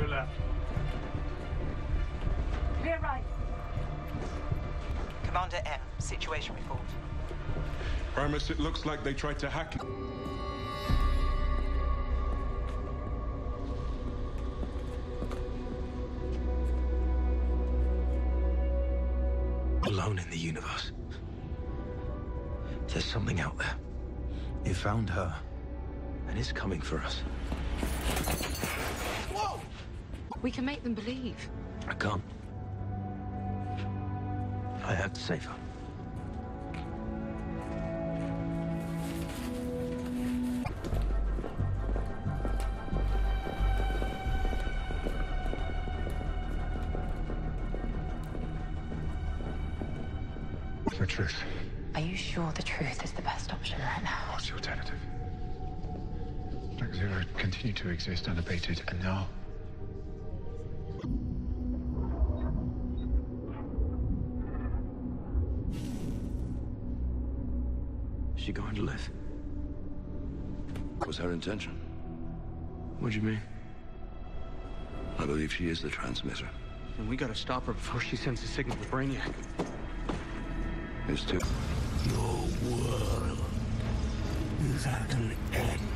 Clear left. Clear right. Commander M, situation report. Primus, it looks like they tried to hack it. Alone in the universe. There's something out there. It found her, and it's coming for us. We can make them believe. I can't. I have to save her. The truth. Are you sure the truth is the best option right now? What's the alternative? Black Zero continued to exist unabated, and now she going to live? was her intention. What do you mean? I believe she is the transmitter. And we gotta stop her before she sends a signal to Brainiac. Is too. Your world is at an end.